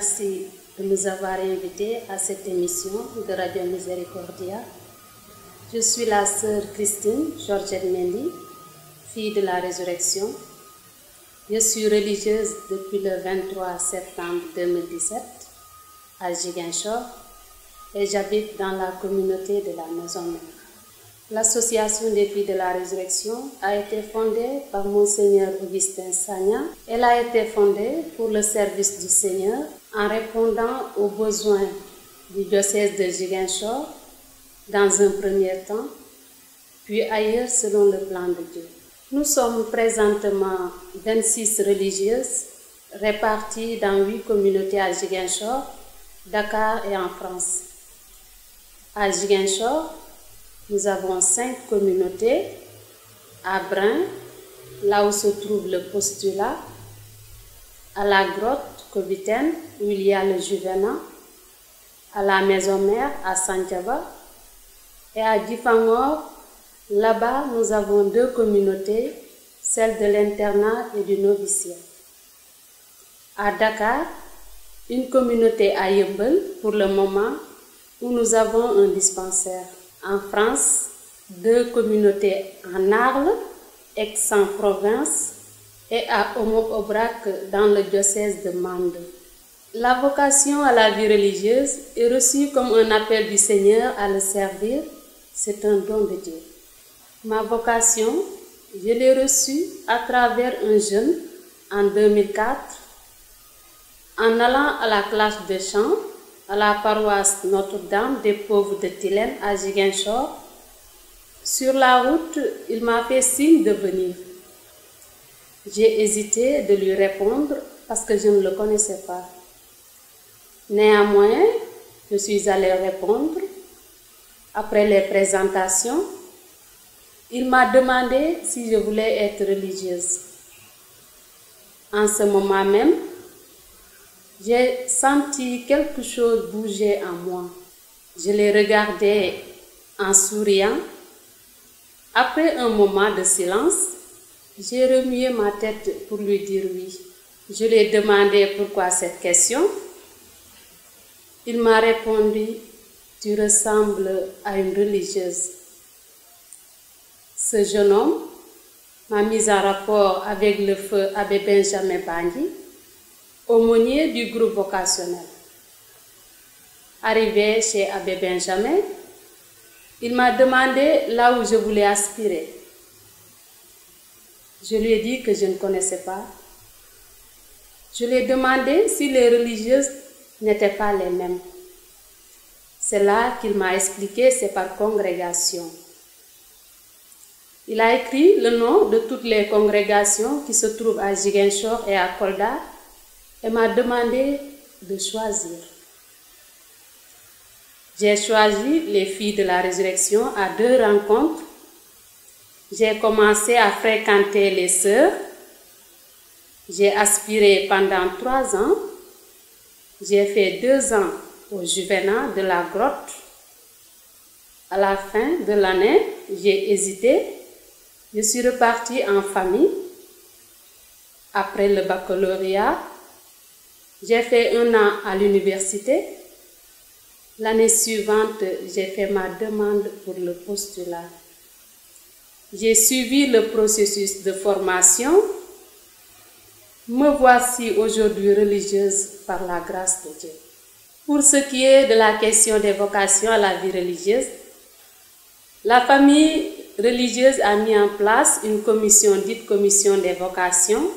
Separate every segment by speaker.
Speaker 1: Merci de nous avoir invités à cette émission de Radio Miséricordia. Je suis la sœur Christine Georgette Mendy, fille de la résurrection. Je suis religieuse depuis le 23 septembre 2017 à Giguinchor et j'habite dans la communauté de la Maison Mère. L'association des filles de la résurrection a été fondée par Monseigneur Augustin Sagna. Elle a été fondée pour le service du Seigneur en répondant aux besoins du diocèse de Giguinchor dans un premier temps, puis ailleurs selon le plan de Dieu. Nous sommes présentement 26 religieuses réparties dans huit communautés à Giguinchor, Dakar et en France. À Giguinchor, nous avons cinq communautés. À Brun, là où se trouve le postulat, à la grotte Covitaine, où il y a le Juvenat, à la maison mère à Santiaba, et à Gifangor, là-bas, nous avons deux communautés, celle de l'internat et du noviciat. À Dakar, une communauté à Yembel pour le moment, où nous avons un dispensaire. En France, deux communautés en Arles, Aix-en-Provence et à Homo-Aubrac dans le diocèse de Mende. La vocation à la vie religieuse est reçue comme un appel du Seigneur à le servir. C'est un don de Dieu. Ma vocation, je l'ai reçue à travers un jeune en 2004 en allant à la classe de chant à la paroisse Notre-Dame des pauvres de Tilène à Giguinchor. Sur la route, il m'a fait signe de venir. J'ai hésité de lui répondre parce que je ne le connaissais pas. Néanmoins, je suis allée répondre. Après les présentations, il m'a demandé si je voulais être religieuse. En ce moment même, j'ai senti quelque chose bouger en moi. Je l'ai regardé en souriant. Après un moment de silence, j'ai remué ma tête pour lui dire oui. Je lui ai demandé pourquoi cette question. Il m'a répondu, tu ressembles à une religieuse. Ce jeune homme m'a mis en rapport avec le feu Abbé Benjamin Bangui, aumônier du groupe vocationnel. Arrivé chez Abbé Benjamin, il m'a demandé là où je voulais aspirer. Je lui ai dit que je ne connaissais pas. Je lui ai demandé si les religieuses n'étaient pas les mêmes. C'est là qu'il m'a expliqué, c'est par congrégation. Il a écrit le nom de toutes les congrégations qui se trouvent à Giguinchor et à Kolda et m'a demandé de choisir. J'ai choisi les filles de la résurrection à deux rencontres. J'ai commencé à fréquenter les sœurs. J'ai aspiré pendant trois ans. J'ai fait deux ans au Juvenat de la grotte. À la fin de l'année, j'ai hésité. Je suis repartie en famille. Après le baccalauréat, j'ai fait un an à l'université. L'année suivante, j'ai fait ma demande pour le postulat. J'ai suivi le processus de formation. Me voici aujourd'hui religieuse par la grâce de Dieu. Pour ce qui est de la question des vocations à la vie religieuse, la famille religieuse a mis en place une commission dite commission des vocations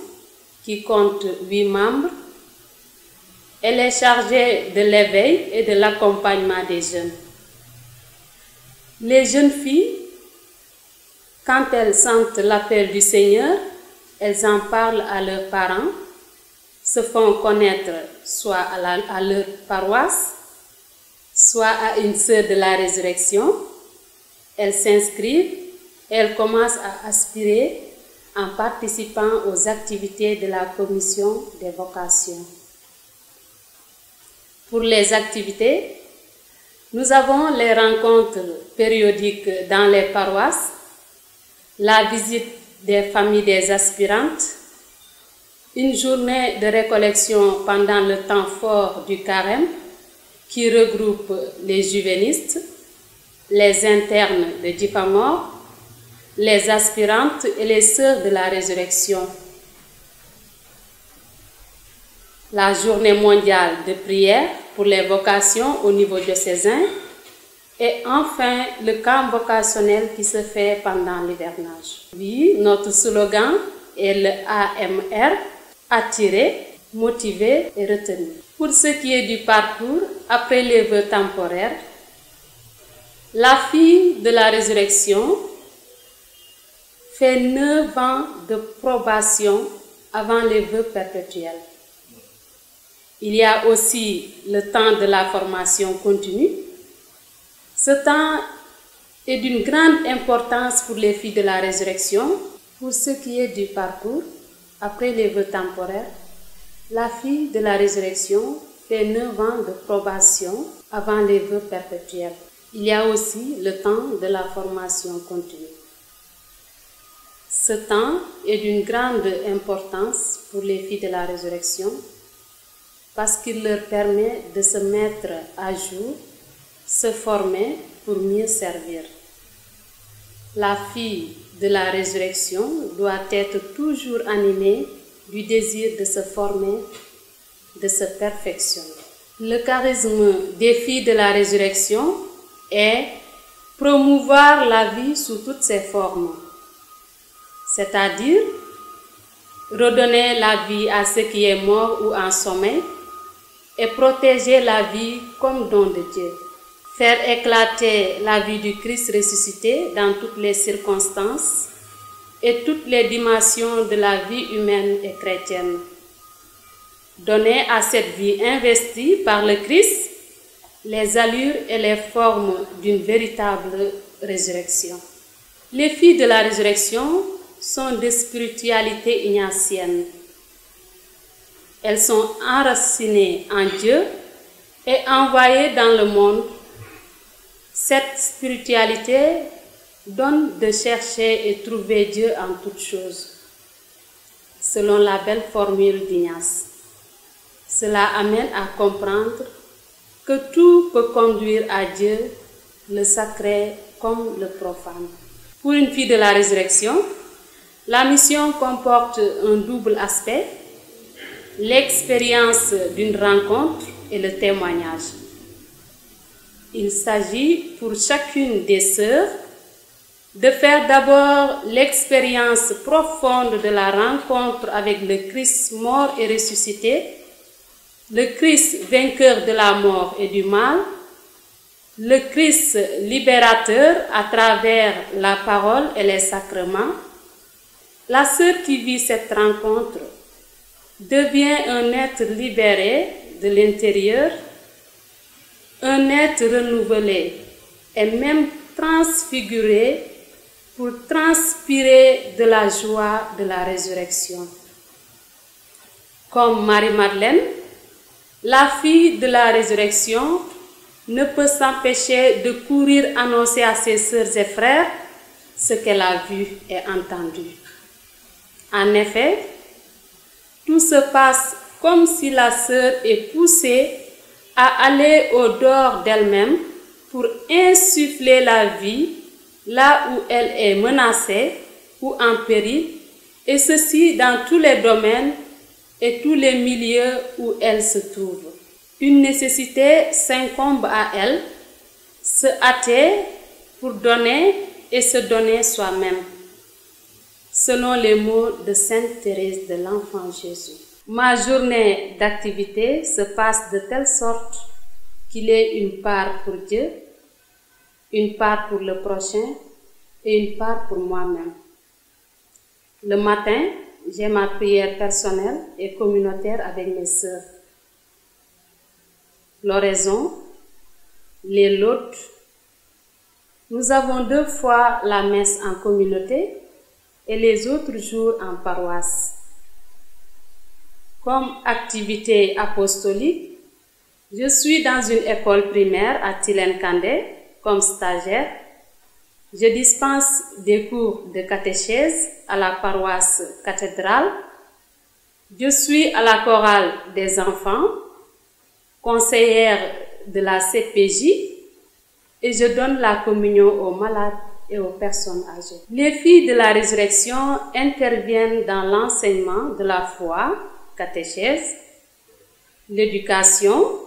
Speaker 1: qui compte huit membres elle est chargée de l'éveil et de l'accompagnement des jeunes. Les jeunes filles, quand elles sentent l'appel du Seigneur, elles en parlent à leurs parents, se font connaître soit à, leur paroisse, soit à une sœur de la résurrection. Elles s'inscrivent elles commencent à aspirer en participant aux activités de la commission des vocations. Pour les activités, nous avons les rencontres périodiques dans les paroisses, la visite des familles des aspirantes, Une journée de récollection pendant le temps fort du carême qui regroupe les juvénistes, les internes de Djipamor, les aspirantes et les sœurs de la résurrection. La journée mondiale de prière pour les vocations au niveau diocésain et enfin le camp vocationnel qui se fait pendant l'hivernage. Oui, notre slogan est le AMR, attirer, motiver et retenir. Pour ce qui est du parcours, après les vœux temporaires, la fille de la résurrection fait neuf ans de probation avant les vœux perpétuels. Il y a aussi le temps de la formation continue. Ce temps est d'une grande importance pour les filles de la résurrection. Pour ce qui est du parcours, après les vœux temporaires, la fille de la résurrection fait neuf ans de probation avant les vœux perpétuels. Il y a aussi le temps de la formation continue. Ce temps est d'une grande importance pour les filles de la résurrection parce qu'il leur permet de se mettre à jour, se former pour mieux servir. La fille de la résurrection doit être toujours animée du désir de se former, de se perfectionner. Le charisme des filles de la résurrection est promouvoir la vie sous toutes ses formes, c'est-à-dire redonner la vie à ce qui est mort ou en sommeil et protéger la vie comme don de Dieu. Faire éclater la vie du Christ ressuscité dans toutes les circonstances et toutes les dimensions de la vie humaine et chrétienne. Donner à cette vie investie par le Christ les allures et les formes d'une véritable résurrection. Les filles de la résurrection sont de spiritualité ignatienne. Elles sont enracinées en Dieu et envoyées dans le monde. Cette spiritualité donne de chercher et trouver Dieu en toutes choses, selon la belle formule d'Ignace. Cela amène à comprendre que tout peut conduire à Dieu, le sacré comme le profane. Pour une fille de la résurrection, la mission comporte un double aspect, l'expérience d'une rencontre et le témoignage. Il s'agit pour chacune des sœurs de faire d'abord l'expérience profonde de la rencontre avec le Christ mort et ressuscité, le Christ vainqueur de la mort et du mal, le Christ libérateur à travers la parole et les sacrements, la sœur qui vit cette rencontre devient un être libéré de l'intérieur, un être renouvelé et même transfiguré pour transpirer de la joie de la résurrection. Comme Marie-Madeleine, la fille de la résurrection ne peut s'empêcher de courir annoncer à ses sœurs et frères ce qu'elle a vu et entendu. En effet, tout se passe comme si la sœur est poussée à aller au-dehors d'elle-même pour insuffler la vie là où elle est menacée ou en péril, et ceci dans tous les domaines et tous les milieux où elle se trouve. Une nécessité s'incombe à elle, se hâter pour donner et se donner soi-même, selon les mots de Sainte Thérèse de l'Enfant Jésus. Ma journée d'activité se passe de telle sorte qu'il est une part pour Dieu, une part pour le prochain et une part pour moi-même. Le matin, j'ai ma prière personnelle et communautaire avec mes sœurs. L'oraison, les lots. Nous avons deux fois la messe en communauté et les autres jours en paroisse. Comme activité apostolique, je suis dans une école primaire à Tilen Kandé comme stagiaire. Je dispense des cours de catéchèse à la paroisse cathédrale. Je suis à la chorale des enfants, conseillère de la CPJ et je donne la communion aux malades et aux personnes âgées. Les filles de la résurrection interviennent dans l'enseignement de la foi, catéchèse, l'éducation,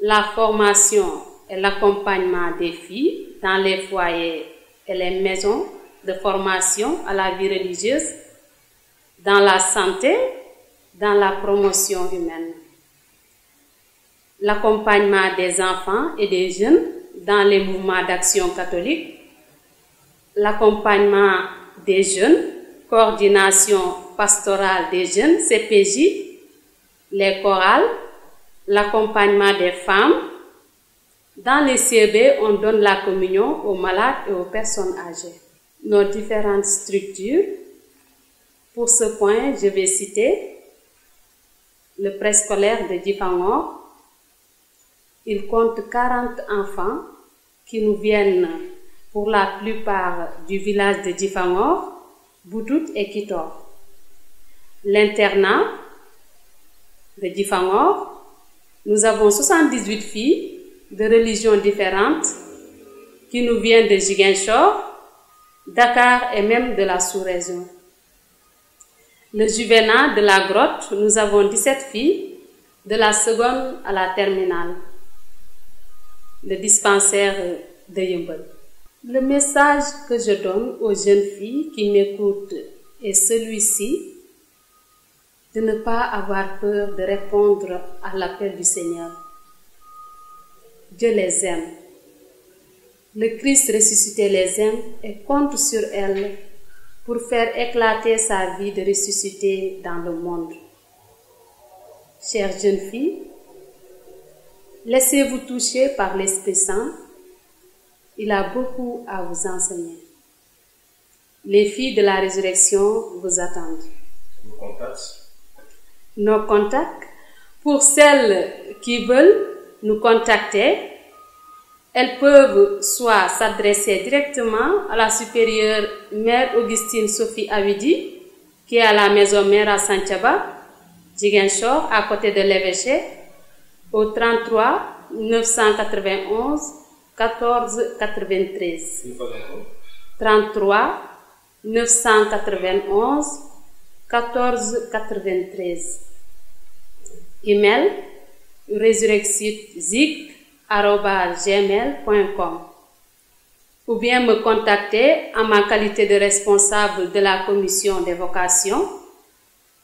Speaker 1: la formation et l'accompagnement des filles dans les foyers et les maisons de formation à la vie religieuse, dans la santé, dans la promotion humaine. L'accompagnement des enfants et des jeunes dans les mouvements d'action catholique, l'accompagnement des jeunes, coordination pastorale des jeunes, CPJ, les chorales, l'accompagnement des femmes. Dans les CB, on donne la communion aux malades et aux personnes âgées. Nos différentes structures. Pour ce point, je vais citer le préscolaire de Djifangor. Il compte 40 enfants qui nous viennent pour la plupart du village de Djifangor, Boudout et Kitor. L'internat de Djifangor, nous avons 78 filles de religions différentes qui nous viennent de Jiguenchor, Dakar et même de la sous-région. Le juvénat de la grotte, nous avons 17 filles de la seconde à la terminale. Le dispensaire de Yumbel. Le message que je donne aux jeunes filles qui m'écoutent est celui-ci de ne pas avoir peur de répondre à l'appel du Seigneur. Dieu les aime. Le Christ ressuscité les aime et compte sur elles pour faire éclater sa vie de ressuscité dans le monde. Chères jeunes filles, laissez-vous toucher par l'Esprit Saint. Il a beaucoup à vous enseigner. Les filles de la résurrection vous attendent. Nos contacts, pour celles qui veulent nous contacter, elles peuvent soit s'adresser directement à la supérieure mère Augustine Sophie Avidi, qui est à la maison mère à Santiaba, Jiguenchor, à côté de l'évêché, au 33 991 14 93. 33 991 14 93. Email résurrexitzik.gmail.com ou bien me contacter en ma qualité de responsable de la commission des vocations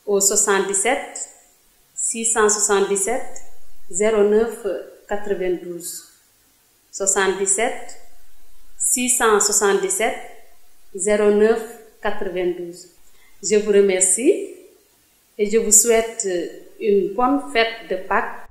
Speaker 1: au 77 677 09 92 77 677 09 92 Je vous remercie et je vous souhaite une bonne fête de Pâques